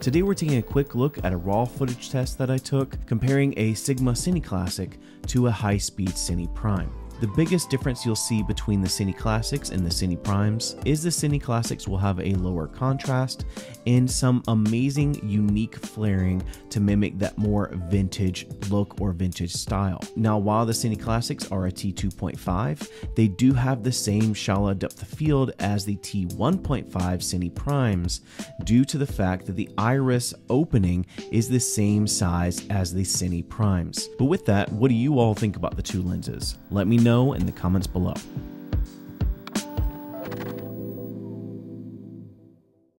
Today we're taking a quick look at a raw footage test that I took comparing a Sigma Cine Classic to a high-speed Cine Prime. The biggest difference you'll see between the Cine Classics and the Cine Primes is the Cine Classics will have a lower contrast and some amazing unique flaring to mimic that more vintage look or vintage style. Now while the Cine Classics are a T2.5, they do have the same shallow depth of field as the T1.5 Cine Primes due to the fact that the iris opening is the same size as the Cine Primes. But with that, what do you all think about the two lenses? Let me know know in the comments below.